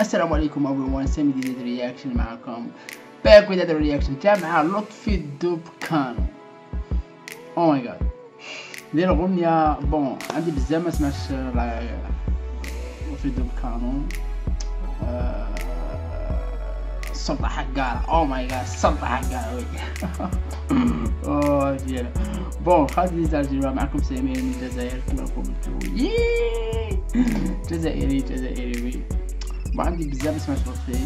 السلام عليكم everyone. سامي دي رياكشن معكم باك with another reaction. تاع مع لطفي الدوب كانو أو ماي جاد دي الاغنية بون عندي بزاف ما سمعتش لطفي الدوب كانو السلطة حقارة أو ماي جاد السلطة وي أوه ديالا بون خالد دي معكم سامي من الجزائر. كما قلت. جزائري جزائري. oui وعندي بزاف ما سمعتش لطفي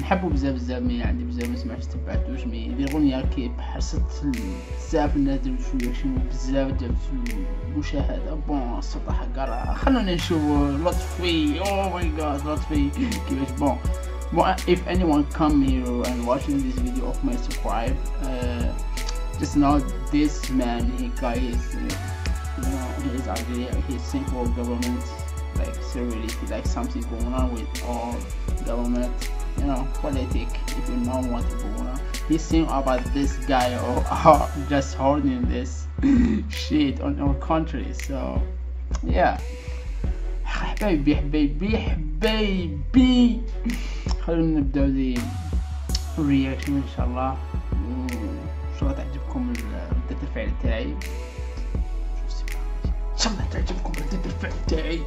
نحبو بزاف بزاف mais عندي بزاف ما سمعتش تبعتوش mais. دي اغنية كي حست بزاف الناس دارو شوية شنو بزاف جابت مشاهدة. bon السلطة حقارة خلونا نشوفو لطفي. oh my god لطفي. كيفاش؟ bon. if anyone come here and watching this video of my subscribe, uh, just know this man, he guy is, uh, you know, he is Algeria, he's simple government, like seriously, like something going on with all government, you know, politic, if you know what going on. He's saying about this guy or, or just holding this shit on our country, so yeah. حبايبي حبايبي حبايبي خلونا نبداو دي الرياكشن إن شاء الله. و- ان شاء الله تعجبكم ردة الفعل تاعي؟ ان شاء الله تعجبكم ردة الفعل تاعي.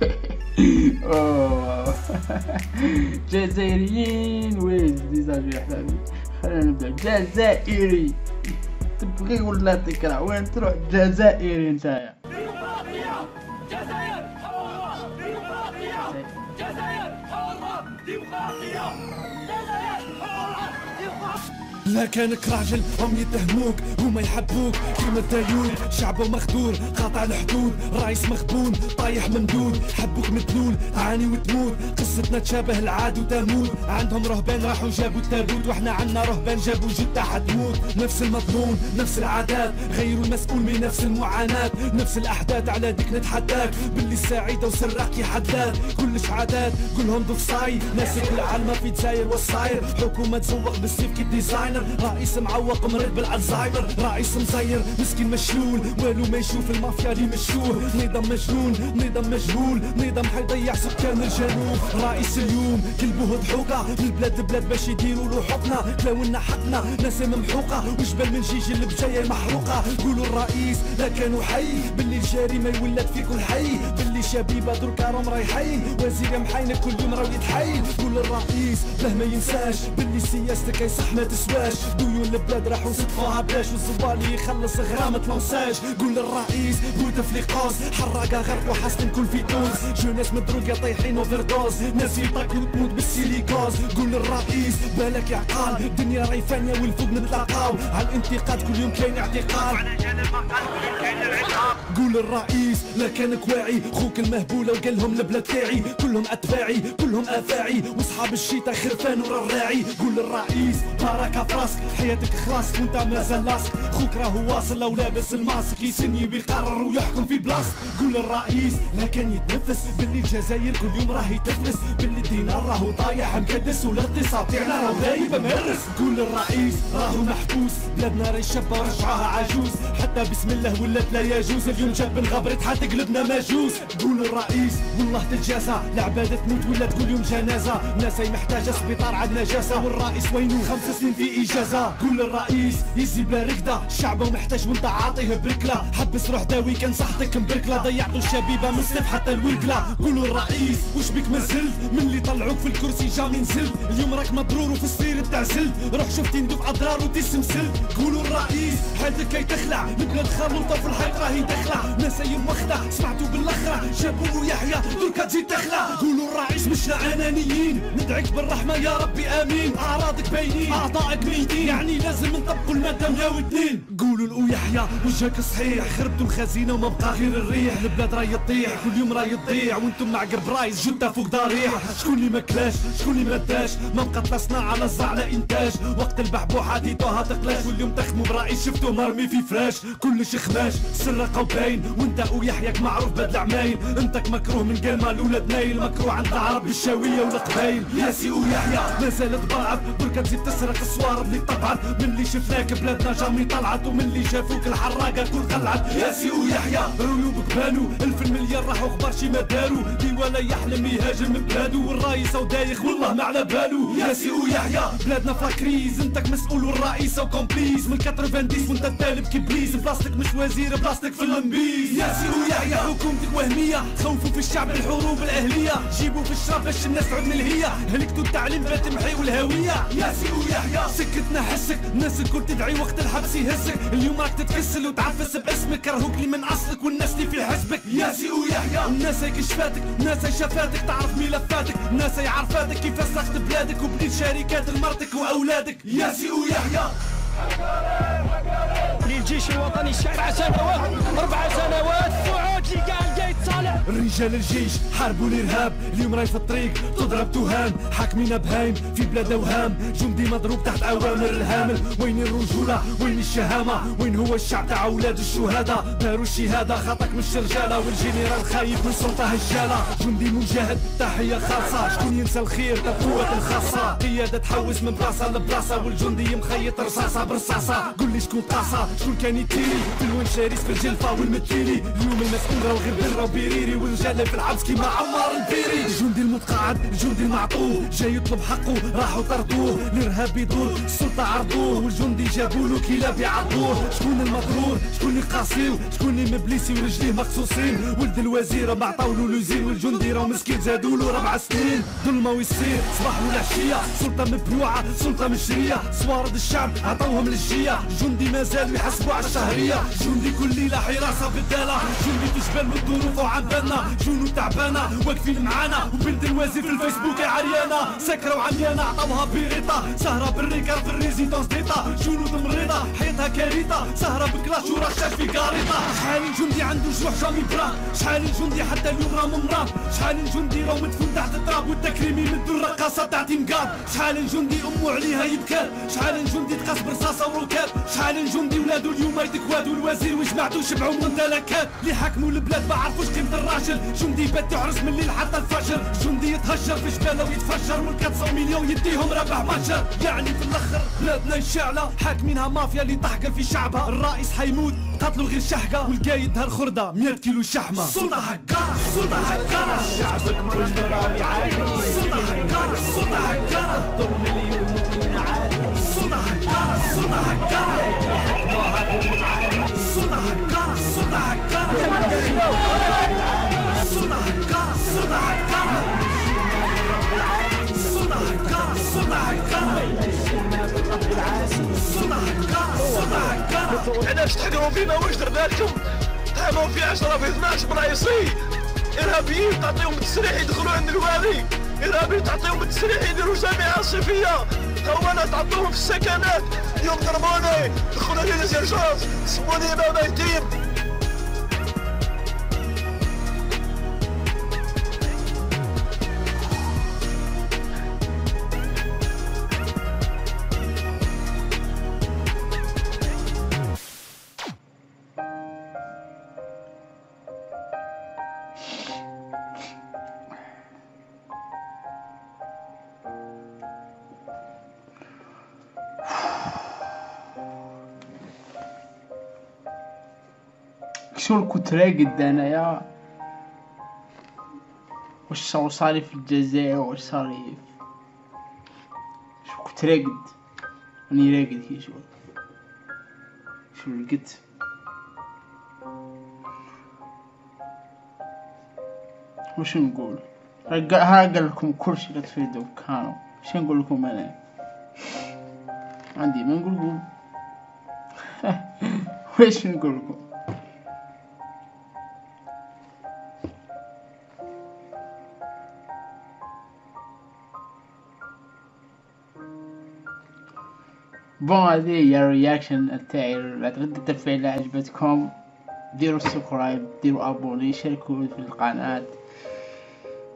جزائريين وين ديزاجي يا حبايبي خلينا نبدأ. جزائري. تبغي ولا تكره وين تروح؟ جزائري نتايا لا كانك راجل هم يتهموك هما يحبوك. كيما الدايود شعبه مخدور قاطع الحدود. رايس مخبون طايح ممدود. حبوك مدلول تعاني وتموت. قصتنا تشابه العاد وتموت. عندهم رهبان راحوا جابوا التابوت. وإحنا عنا رهبان جابوا جدة حتموت نفس المضمون نفس العادات. غيروا المسؤول من نفس المعاناة. نفس الأحداث على ديك نتحداك باللي السعيدة وسراك حداد. كلش عادات كلهم ضف صاي ناسك العالمة في دزاير والصاير حكومة تزوق بالسيف كي ديزاينر رئيس معوق مريض بالألزهايمر. رئيس مزير مسكين مشلول. والو ما يشوف المافيا اللي مشهور. نظام مجنون نظام مجهول. نظام حيضيع سكان الجنوب. رئيس اليوم كلبه ضحوكة من بلاد بلاد باش يديروا له حقنا تلاونا حقنا ناس ممحوقة. وجبال من جيج اللي بجاية محروقة. قولوا الرئيس لا كانوا حي. باللي الجريمة يولد في كل حي. باللي شبيبة دركا راهم رايحين وزير محاينة كل يوم راهو يتحايل قول الرئيس له ما ينساش. باللي سياستك اي صح ما تسواش. ديون البلاد راحوا صدفوها بلاش والزبالي يخلص غرامة لونساج؟ قول للرئيس بوتفليقوس حراقة غرق وحاصل كل في تونس جوناس مدروقة طايحين اوفر دوز ناس يطاكلوا تموت بالسيليكوز قول للرئيس بالك يا عقال. الدنيا راهي فانية والفوق نتلاقاو على الانتقاد كل يوم كاين اعتقال. قول الرئيس لا كانك واعي خوك المهبولة وقال لهم البلاد تاعي. كلهم أتباعي كلهم آفاعي. واصحاب الشيطة خرفان ورا الراعي. قول للرئيس بركة فراسك حياتك خلاص وانت مازال لاصق. خوك راهو واصل لو لابس الماسك يسني بيقرر ويحكم في بلاصتك قول للرئيس لا كان يتنفس. باللي الجزائر كل يوم راهي تفلس. باللي الدينار راهو طايح مكدس والاقتصاد تاعنا راهو غايب مهرس. قول للرئيس راهو محبوس. بلادنا راهي شابة ورجعها عجوز. حتى بسم الله ولات لا يجوز. اليوم جاب الغبر حتى قلبنا مجوز. قول الرئيس والله تتجازى العبادة تموت ولا كل يوم جنازة. ناس محتاجة سبيطار عندنا جاسة والرئيس وينو خمس سنين في إجازة قول الرئيس يزي بلا ركدة. شعبه محتاج وانت عاطيه بركلة. حبس روح داوي كان صحتك مبركلة. ضيعتوا الشبيبة من حتى الوركلة قولوا الرئيس وش بيك مازلت من اللي طلعوك في الكرسي جامي نزلت اليوم راك مضرور وفي السرير تعزلت روح شوف تندوب اضرار وتسمسلت قولوا الرئيس حالتك كي تخلع. البلاد خلوطة في الحيط راهي دخلة. ناس أي مخدة. سمعتوا بالأخرة. جابوا يحيى دركا تزيد تخلع. قولوا الرئيس مش انانيين ندعيك بالرحمة يا ربي آمين. أعراضك باينين. أعضائك ميتين يعني لازم نطبقوا المادة 102 قولوا لأو يحيى وجهك صحيح. خربتوا الخزينة وما بقى غير الريح. البلاد راهي تطيح كل يوم راهي تضيع. وأنتم مع قرب رايز جدة فوق ضريح. شكون اللي ما كلاش؟ شكون اللي ما داش؟ ما بقى تصنع على على إنتاج. وقت البحبوحة طه تقلاش. واليوم تخموا برئيس شفتو مرمي في فراش كلش خماش سرقة وباش باين وانت ويحياك معروف بدل عمايل أنتك مكروه من قال مال ولاد نايل. مكروه عند العرب بالشاوية والقبايل. ياسي ويحيى ما زالت بركة تزيد تسرق الصوارب اللي طبعت من اللي شفناك بلادنا جامي طلعت ومن اللي شافوك الحراقة كل خلعت. ياسي ويحيى عيوبك بانوا ألف المليار راحوا غبار شي ما داروا ولا يحلم يهاجم بلادو والرايس ودايخ والله ما على بالو. ياسي ويحيى بلادنا فا كريز انتك مسؤول والرئيس وكومبليز من 90 وانت التالب كبليز بلاستيك مش وزير بلاستيك في اللمبيز. ياسي ويحيى حكومتك وهمية خوفوا في الشعب الحروب الأهلية. جيبوا في الشراب باش الناس تعود الهية. هلكتوا التعليم بتمحي والهوية. ياسي ويحيى سكتنا حسك الناس الكل تدعي وقت الحبس يهزك. اليوم راك تتكسل وتعفس باسمك كرهوك لي من أصلك والناس اللي في حزبك. ياسي ويحيى الناس هي كشفاتك الناس هي شفاتك تعرف ملفاتك. الناس هي عرفاتك كيف فسخت بلادك وبنيت شركات لمرتك وأولادك. ياسي ويحيى. للجيش الوطني سبع سنوات أربع سنوات. تصالح رجال الجيش حاربوا الارهاب اليوم راي في الطريق تضرب تهان حاكمين بهايم في بلاد أوهام. جندي مضروب تحت أوامر الهامل. وين الرجولة؟ وين الشهامة؟ وين هو الشعب تاع أولاد الشهداء؟ داروا الشهادة خاطك مش رجاله والجنرال خايف من سلطة هجالة. جندي مجاهد تحية خاصة. شكون ينسى الخير؟ تاع القوات الخاصة. قيادة تحوس من بلاصة لبلاصة. والجندي مخيط رصاصة برصاصة. قول لي شكون طاسه شكون كان يتيري؟ في الوين شاريس في الجلفة والمتيري؟ اليوم المسؤول راهو غير برا والرجال في العبس كيما عمار البيري الجندي المتقاعد الجندي المعطوه جاي يطلب حقه راحوا طردوه. الإرهاب يدور السلطة عرضوه. والجندي جابوا له كلاب يعضوه شكون المضرور شكون اللي قاسيو شكون اللي مبليسي ورجليه مقصوصين؟ ولد الوزير ما عطاولو لوزير والجندي راه مسكين زادوا له ربع سنين. ظلمة ويصير صباح والعشيه سلطة مبلوعه سلطة مشرية. صوارد الشعب عطاوهم للجية. جندي ما زالوا يحسبوا على الشهرية. جندي كل ليله حراسه بالداله جندي في جبال من الظروف وعندنا جنود تعبانة؟ واقفين معانا. وبنت الوزير في الفيسبوك يا عريانة. سكرة وعميانة. عطاوها بيريطه سهرة بال Ricard في ال résidence d'état. جنود مريضه حياتها كارثة. سهرة بكلاش ورشاش في قارطة. شحال الجندي عنده جروح jamais برا شحال الجندي حتى اليوم راه ممرض شحال الجندي راه مدفون تحت التراب. والتكريمي مدو الرقاصة تاع تيمقاد شحال الجندي أمه عليها يبكى شحال الجندي تقاس برصاصة وركاب شحال الجندي ولادو اليوم يتكوادوا الوزير وجماعته شبعوا من ممتلكات اللي حكموا البلاد ما عرفوش قيمة الراجل جندي بات يعرس من الليل حتى الفجر. جندي يتهجر في جباله ويتفجر. من 400 مليون يديهم ربع متجر. يعني في الأخر بلادنا الشعلة حاكمينها مافيا اللي تحقر في شعبها. الرئيس حيموت قتلوا غير شحقة. والقايد دهر خردة 100 كيلو شحمة. سلطة هكارة سلطة هكارة شعبك كل راضي عادي. سلطة هكارة سلطة هكارة ظلم اليوم سلطة هكارة سلطة هكارة سلطة هكارة سلطة هكارة علاش تحكموا فينا واش درنا لكم؟ تحكموا في 10 في 12 برايصي إرهابيين تعطيهم التسريح يدخلوا عند الوالي. إرهابيين تعطيهم التسريح يديروا جامعة صيفيه هوانا تعطوهم في السكنات. اليوم ضربوني دخلوا لي ليزيرجونس سموني بابا يتيم شركو أنا يا. وش صار؟ صاري في الجزائر وش صاري كنت راقد أني راقد هي شو. شو لقيت وش نقول؟ هرجع لكم كل شيء تفيدوا كانوا. وش نقول لكم أنا؟ عندي ما نقول لكم. وش نقول لكم؟ bon هذه هي ال reaction تاعي بعد ردة الفعل عجبتكم ديروا subscribe ديروا abonnez شاركوا في القناة.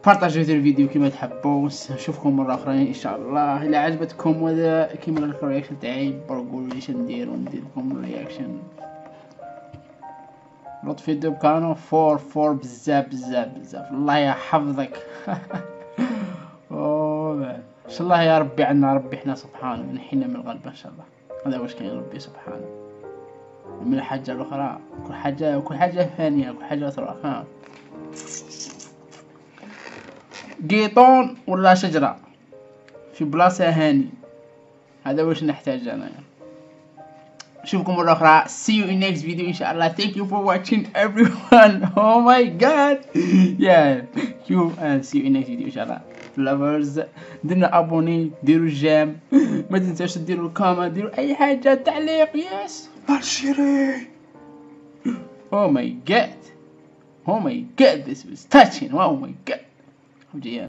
بارطاجيو الفيديو كما تحبوا. نشوفكم مرة أخرى إن شاء الله. إلا عجبتكم وهذا كيما قلت ال reaction تاعي برقولوا لي نديرو ندير لكم ال reaction لطفي Double Kanon fort fort بزاف بزاف بزاف. الله يحفظك. أوه. إن شاء الله يا ربي عنا ربي إحنا سبحانه ونحينا من الغلبة إن شاء الله. هذا واش كاين ربي سبحانه من الحاجة الأخرى كل حاجة كل حاجة فانية كل حاجة تروح فاهم قيطون ولا شجرة؟ في بلاصة هاني. هذا واش نحتاج أنا. نشوفكم مرة أخرى. See you in next video إن شاء الله. Thank you for watching everyone. Oh my god. Yeah. You and see you in next video إن شاء الله. Lovers. ديرنا abonnez ديروا j'aime ما تنساوش ديروا ال comment ديروا أي حاجة تعليق yes الشيري oh my god. Oh my god. This was touching. Oh my god. A